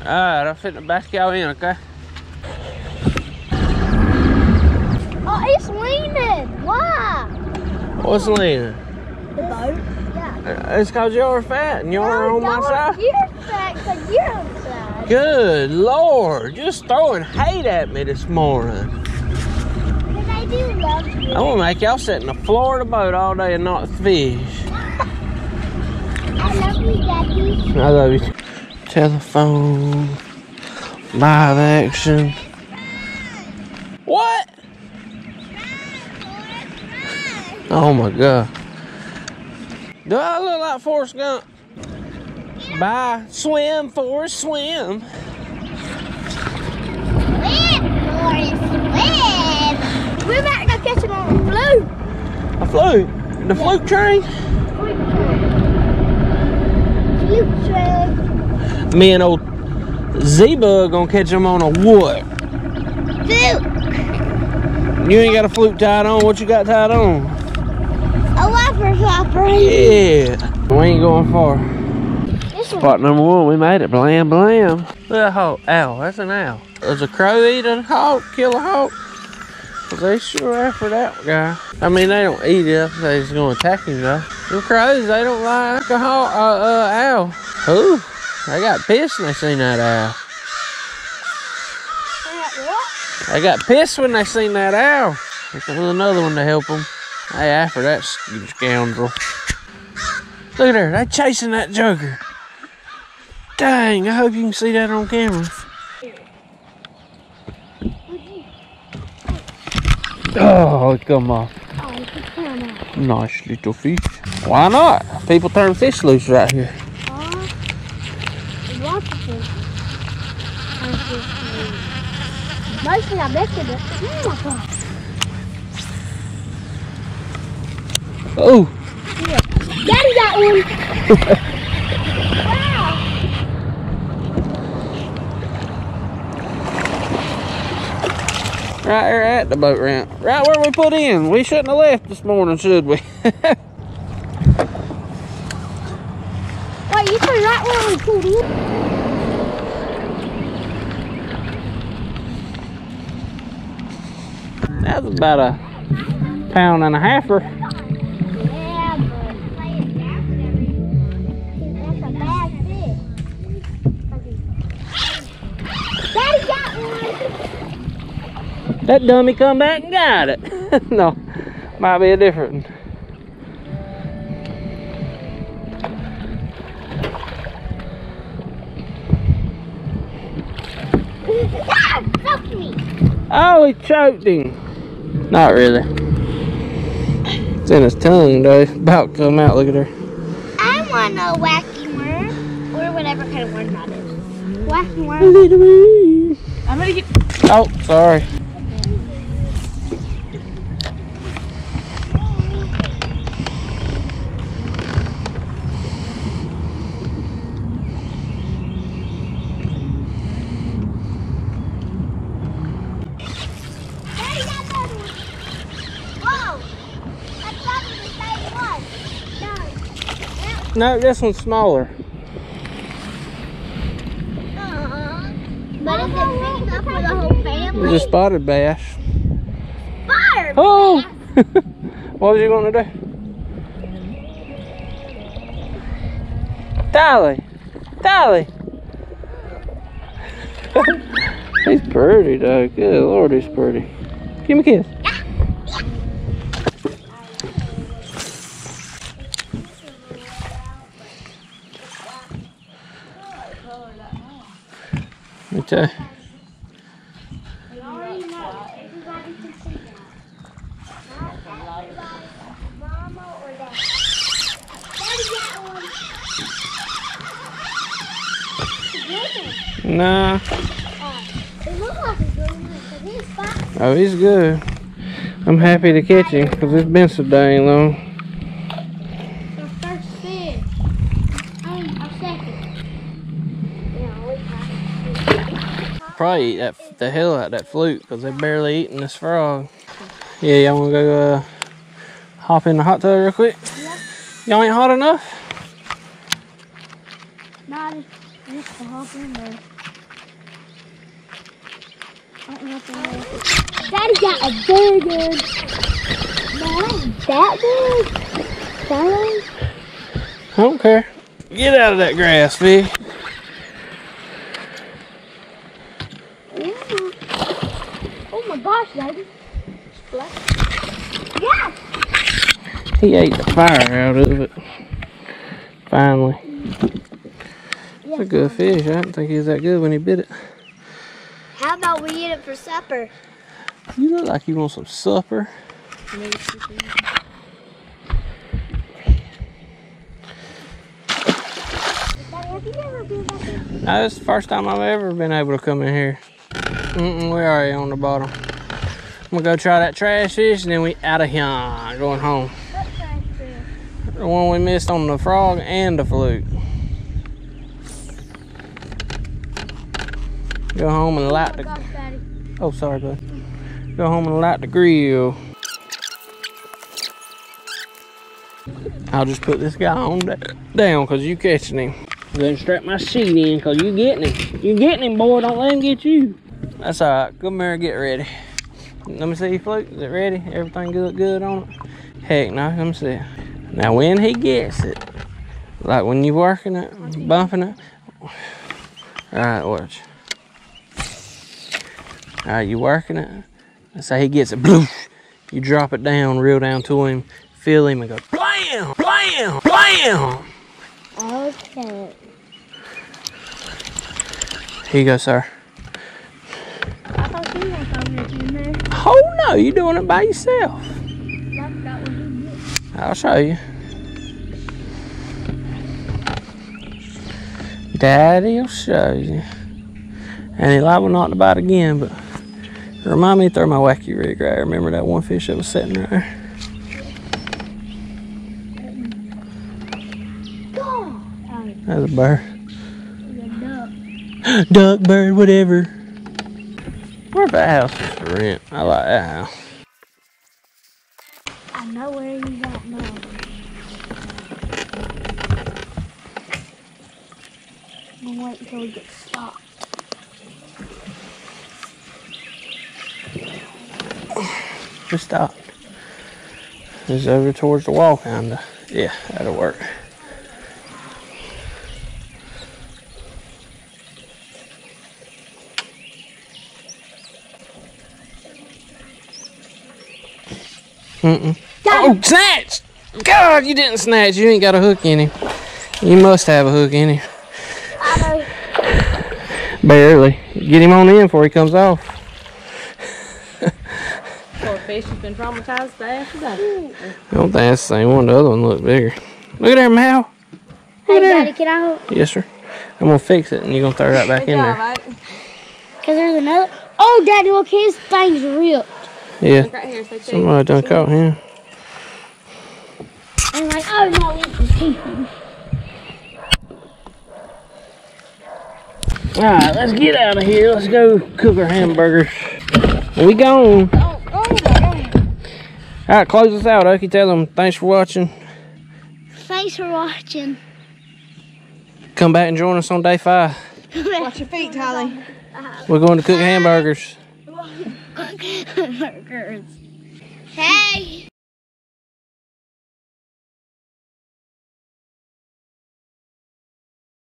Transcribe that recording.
Alright, I'll fit the back y'all in, okay? Oh, it's leaning. Why? What's leaning? The boat. Yeah. It's cause you're fat and you're on my side. You're fat because you're on the side. Good lord, just throwing hate at me this morning. Because I do love you. I'm gonna make y'all sit in the floor of the boat all day and not fish. I love you, Daddy. I love you. Telephone, live action. What? Oh my god. Do I look like Forrest Gump? Bye. Swim, Forrest, swim. Swim, Forrest, swim. We're about to go catch him on a float. A flute. The flute train. Flute train. Me and old Z-Bug gonna catch him on a what? Flute. You ain't got a flute tied on. What you got tied on? A whopper plopper. Yeah. We ain't going far. This one. Spot number one, we made it. Blam, blam. Look at that hawk. Owl, that's an owl. Does a crow eat a hawk, kill a hawk? 'Cause they sure after that guy. I mean, they don't eat it. They just gonna attack him though. Them crows, they don't like a hawk, uh, uh, owl. Ooh, they got pissed when they uh, seen that owl. They got pissed when they seen that owl. Another one to help them. Hey, after that scoundrel. Look at her, they chasing that joker. Dang, I hope you can see that on camera. Oh, it come off. Nice little fish. Why not? People turn fish loose right here. Oh, lots of things. Mostly I it. Oh Daddy got one. wow. right here at the boat ramp. Right where we put in. We shouldn't have left this morning, should we? Wait, you put right where we pulled in. That's about a pound and a halfer. Yeah, but that's a bad fish. Daddy got one. That dummy come back and got it. no, might be a different one. Ah. Oh, he choked him. Not really. It's in his tongue, though. About to come out. Look at her. I want a wacky worm, or whatever kind of worm that is. Wacky worm. I'm gonna get. Oh, sorry. Daddy got another one. Whoa! That's probably the same one. No. This one's smaller. But is it big enough for the whole family? It's a spotted bass. Fire! Oh! what was you going to do? Dolly! Dolly! he's pretty, though. Good lord, he's pretty. Give me a kiss. Me too. Mama or Dad? Daddy got one. Good. Nah. It looks like a good one because he's fat. Oh, he's good. I'm happy to catch him because it's been so dang long. The first fish. I mean, our second. Yeah, we have. Probably eat that, the hell out of that fluke because they're barely eating this frog. Yeah, y'all want to go uh, hop in the hot tub real quick? Yeah. Y'all ain't hot enough? Not just to hop in there. Daddy got a burger. Man, that big? Daddy? I don't care. Get out of that grass, V. Yeah. My gosh, Daddy. Yeah. He ate the fire out of it. Finally. It's a good fish. I didn't think he was that good when he bit it. How about we eat it for supper? You look like you want some supper. Daddy, have you ever been back there? No, this is the first time I've ever been able to come in here. Mm-mm, we're already on the bottom. I'm gonna go try that trash fish and then we out of here. Going home. What trash fish? The one we missed on the frog and the fluke. Go home and light Oh the. gosh, Oh, sorry, bud. Go home and light the grill. I'll just put this guy on down because you catching him. Then strap my seat in because you getting him. You getting him, boy. Don't let him get you. That's all right. Come here, get ready. Let me see, Fluke. Is it ready? Everything good, good on it? Heck no. Let me see. Now, when he gets it, like when you working it, bumping it. All right, watch. All right, you working it. Let's say he gets it. Bloosh. You drop it down, reel down to him, feel him, and go blam, blam, blam. Okay. Here you go, sir. I thought you were coming in there. Oh no, you doing it by yourself. I'll show you. Daddy'll show you. And he liable not to bite again, but remind me to throw my wacky rig right. Remember that one fish that was sitting right there? That's a bird. duck. Duck, bird, whatever. What if that house is for rent? I like that house. I know where you got now. I'm gonna wait until we get stopped. Just stop. It's over towards the wall, kinda. Yeah, that'll work. Mm-mm. Oh, snatch! God, you didn't snatch. You ain't got a hook in him. You must have a hook in him. Barely. Get him on in before he comes off. Poor fish has been traumatized day after day. I don't think that's the same one. The other one looks bigger. Look at there, Mal. Hey, there. Daddy, can I? Yes, sir. I'm gonna fix it and you're gonna throw it that back Good in job, there. mate. Cause there's another. Oh, Daddy, look, his thing's ripped. Yeah. Look right here, so check. Somebody done caught him. And like, oh no, it's his. Alright, let's get out of here. Let's go cook our hamburgers. We gone. Oh, oh, oh. Alright, close us out, Okie. Tell them thanks for watching. Thanks for watching. Come back and join us on day five. Watch your feet, Tylee. We're going to cook hamburgers. Burgers. Hey.